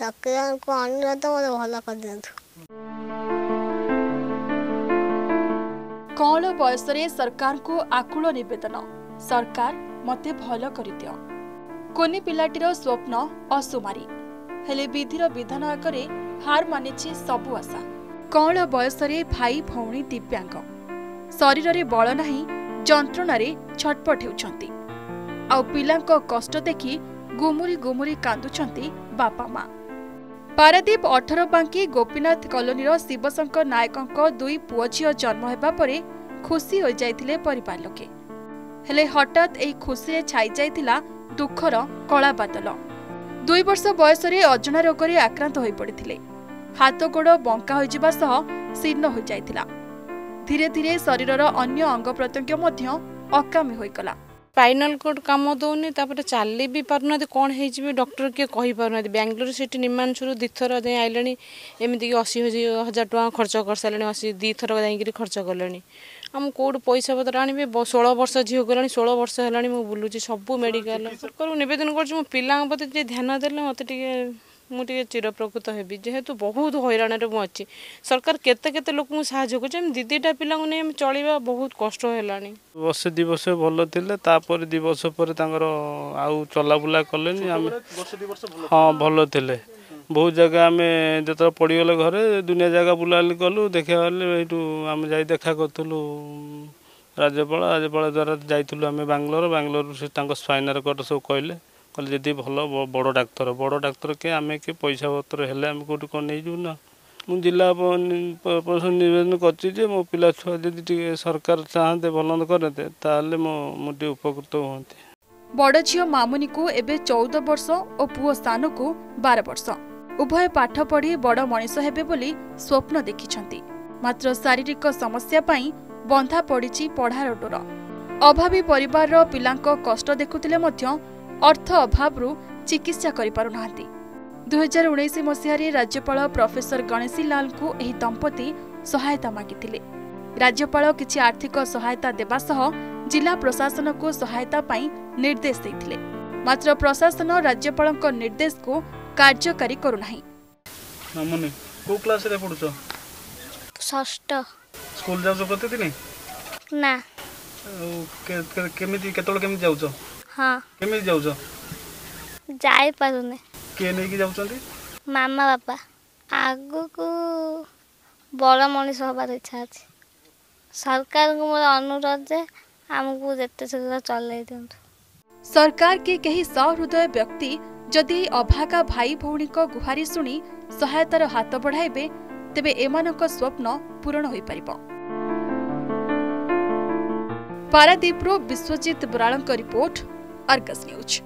ଚାକିରିକୁ ଅନୁରୋଧ ମୋତେ ଭଲ କରିଦିଅନ୍ତୁ କଅଁଳ ବୟସରେ ସରକାରଙ୍କୁ ଆକୁଳ ନିବେଦନ। ସରକାର ମୋତେ ଭଲ କରିଦିଅ। କୁନି ପିଲାଟିର ସ୍ୱପ୍ନ ଅସୁମାରୀ। ହେଲେ ବିଧିର ବିଧାନ ଆଗରେ ହାର ମାନିଛି ସବୁ ଆଶା। କଅଁଳ ବୟସରେ ଭାଇ ଭଉଣୀ ଦିବ୍ୟାଙ୍ଗ। ଶରୀରରେ ବଳ ନାହିଁ ଯନ୍ତ୍ରଣାରେ ଛଟପଟ ହେଉଛନ୍ତି। ଆଉ ପିଲାଙ୍କ କଷ୍ଟ ଦେଖି ଗୁମୁରି ଗୁମୁରି କାନ୍ଦୁଛନ୍ତି ବାପା ମା। ପାରାଦୀପ ଅଠର ବାଙ୍କି ଗୋପୀନାଥ କଲୋନୀର ଶିବଶଙ୍କର ନାୟକଙ୍କ ଦୁଇ ପୁଅ ଝିଅ ଜନ୍ମ ହେବା ପରେ ଖୁସି ହୋଇଯାଇଥିଲେ ପରିବାର ଲୋକେ। ହେଲେ ହଠାତ୍ ଏହି ଖୁସିରେ ଛାଇ ଯାଇଥିଲା ଦୁଃଖର କଳା ବାଦଲ। ଦୁଇ ବର୍ଷ ବୟସରେ ଅଜଣା ରୋଗରେ ଆକ୍ରାନ୍ତ ହୋଇପଡ଼ିଥିଲେ। ହାତ ଗୋଡ଼ ବଙ୍କା ହୋଇଯିବା ସହ ଶୀର୍ଣ୍ଣ ହୋଇଯାଇଥିଲା। ଧୀରେ ଧୀରେ ଶରୀରର ଅନ୍ୟ ଅଙ୍ଗ ପ୍ରତ୍ୟଙ୍ଗ ମଧ୍ୟ ଅକାମୀ ହୋଇଗଲା। ସ୍ପାଇନାଲ କୋଡ୍ କାମ ଦଉନି ତାପରେ ଚାଲି ବି ପାରୁନାହାନ୍ତି କ'ଣ ହେଇଛି ବି ଡକ୍ଟର କିଏ କହିପାରୁନାହାନ୍ତି ବାଙ୍ଗାଲୋର ସେଠି ନିମାଂଶରୁ ଦୁଇଥର ଯାଇ ଆଇଲେଣି ଏମିତିକି ଅଶୀ ହଜାର ଟଙ୍କା ଖର୍ଚ୍ଚ କରିସାରିଲେଣି ଅଶୀ ଦୁଇଥର ଯାଇକିରି ଖର୍ଚ୍ଚ କଲେଣି। ଆଉ ମୁଁ କେଉଁଠୁ ପଇସା ପତ୍ର ଆଣିବି? ବ- ଷୋହଳ ବର୍ଷ ଝିଅ ଗଲାଣି ଷୋହଳ ବର୍ଷ ହେଲାଣି ମୁଁ ବୁଲୁଛି ସବୁ ମେଡ଼ିକାଲ ସରକାରଙ୍କୁ ନିବେଦନ କରୁଛି ମୋ ପିଲାଙ୍କ ପ୍ରତି ଟିକେ ଧ୍ୟାନ ଦେଲେ ମୋତେ ଟିକେ ମୁଁ ଟିକେ ଚିରପ୍ରକୃତ ହେବି। ଯେହେତୁ ବହୁତ ହଇରାଣରେ ମୁଁ ଅଛି। ସରକାର କେତେ କେତେ ଲୋକଙ୍କୁ ସାହାଯ୍ୟ କରୁଛି ଆମେ ଦି ଦିଟା ପିଲାଙ୍କୁ ନେଇ ଆମେ ଚଳିବା ବହୁତ କଷ୍ଟ ହେଲାଣି। ବର୍ଷେ ଦୁଇ ବର୍ଷ ଭଲ ଥିଲେ ତାପରେ ଦୁଇ ବର୍ଷ ପରେ ତାଙ୍କର ଆଉ ଚଲାବୁଲା କଲେନି। ଆମେ ହଁ ଭଲ ଥିଲେ। ବହୁତ ଜାଗା ଆମେ ଯେତେବେଳେ ପଡ଼ିଗଲେ ଘରେ ଦୁନିଆ ଜାଗା ବୁଲାବୁଲି କଲୁ ଦେଖିବାକୁ ଗଲେ ଏଇଠୁ ଆମେ ଯାଇ ଦେଖା କରୁଥିଲୁ ରାଜ୍ୟପାଳ। ରାଜ୍ୟପାଳ ଦ୍ୱାରା ଯାଇଥିଲୁ ଆମେ ବାଙ୍ଗଲୋର। ବାଙ୍ଗଲୋରରୁ ସେ ତାଙ୍କ ସ୍ପାଇନାର କଟ ସବୁ କହିଲେ। କହିଲେ ଯଦି ଭଲ ବଡ଼ ଡାକ୍ତର। ବଡ଼ ଡାକ୍ତର କିଏ ଆମେ କିଏ ପଇସା ପତ୍ର ହେଲେ ଆମେ କେଉଁଠି କ'ଣ ନେଇଯିବୁ ନା? ମୁଁ ଜିଲ୍ଲା ପ୍ରଶାସନ ନିବେଦନ କରିଛି ଯେ ମୋ ପିଲା ଛୁଆ ଯଦି ଟିକେ ସରକାର ଚାହାନ୍ତେ ଭଲ କରନ୍ତେ ତାହେଲେ ମୋ ମୁଁ ଟିକେ ଉପକୃତ ହୁଅନ୍ତି। ବଡ଼ ଝିଅ ମାମୁନିକୁ ଏବେ ଚଉଦ ବର୍ଷ ଓ ପୁଅ ସାନକୁ ବାର ବର୍ଷ। ଉଭୟ ପାଠ ପଢ଼ି ବଡ଼ ମଣିଷ ହେବେ ବୋଲି ସ୍ୱପ୍ନ ଦେଖିଛନ୍ତି। ମାତ୍ର ଶାରୀରିକ ସମସ୍ୟା ପାଇଁ ବନ୍ଧା ପଡ଼ିଛି ପଢ଼ାର ଡୋର। ଅଭାବୀ ପରିବାରର ପିଲାଙ୍କ କଷ୍ଟ ଦେଖୁଥିଲେ ମଧ୍ୟ ଅର୍ଥ ଅଭାବରୁ ଚିକିତ୍ସା କରିପାରୁନାହାନ୍ତି। ଦୁଇହଜାର ଉଣେଇଶ ମସିହାରେ ରାଜ୍ୟପାଳ ପ୍ରଫେସର ଗଣେଶୀ ଲାଲଙ୍କୁ ଏହି ଦମ୍ପତି ସହାୟତା ମାଗିଥିଲେ। ରାଜ୍ୟପାଳ କିଛି ଆର୍ଥିକ ସହାୟତା ଦେବା ସହ ଜିଲ୍ଲା ପ୍ରଶାସନକୁ ସହାୟତା ପାଇଁ ନିର୍ଦ୍ଦେଶ ଦେଇଥିଲେ। ମାତ୍ର ପ୍ରଶାସନ ରାଜ୍ୟପାଳଙ୍କ ନିର୍ଦ୍ଦେଶକୁ କାର୍ଯ୍ୟକାରୀ କରୁନାହିଁ। ମାମୁନି କୋଉ କ୍ଲାସରେ ପଢୁଛ? ଷଷ୍ଠ। ସ୍କୁଲ ଯାଉଛ ପ୍ରତିଦିନ? ନା। ଆଉ କେ- କେ- କେମିତି କେତେବେଳେ କେମିତି ଯାଉଛ? ହଁ। କେମିତି ଯାଉଛ? ଯାଇପାରୁନି। କିଏ ନେଇକି ଯାଉଛନ୍ତି? ମାମା ବାପା। ଆଗକୁ ବଡ଼ ମଣିଷ ହେବାର ଇଚ୍ଛା ଅଛି। ସରକାରଙ୍କୁ ମୋର ଅନୁରୋଧ ଯେ ଆମକୁ ଯେତେ ଶୀଘ୍ର ଚଲେଇ ଦିଅନ୍ତୁ। ସରକାର କି କେହି ସହୃଦୟ ବ୍ୟକ୍ତି ଯଦି ଏହି ଅଭାଗା ଭାଇ ଭଉଣୀଙ୍କ ଗୁହାରି ଶୁଣି ସହାୟତାର ହାତ ବଢ଼ାଇବେ ତେବେ ଏମାନଙ୍କ ସ୍ୱପ୍ନ ପୂରଣ ହୋଇପାରିବ। ପାରାଦୀପରୁ ବିଶ୍ୱଜିତ ବରାଳଙ୍କ ରିପୋର୍ଟ अर्गस न्यूज़